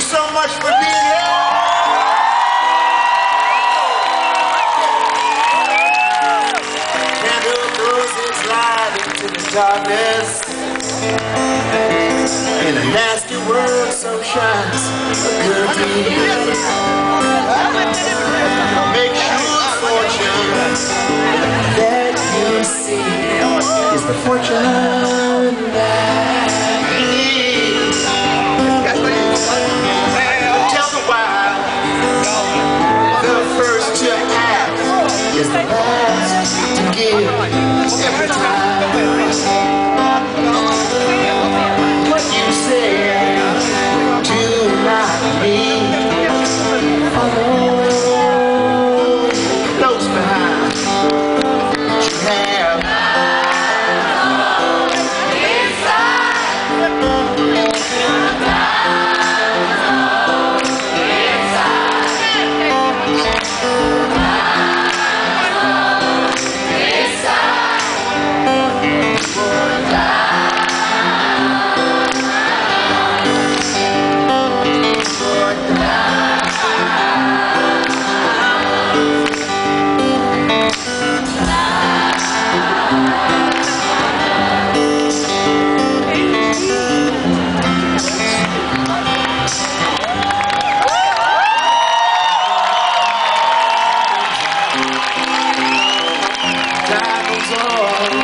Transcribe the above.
you so much for being here. Candle its light into the darkness. In a nasty world, so shines a good deed. Make sure fortune that you see is the fortune song.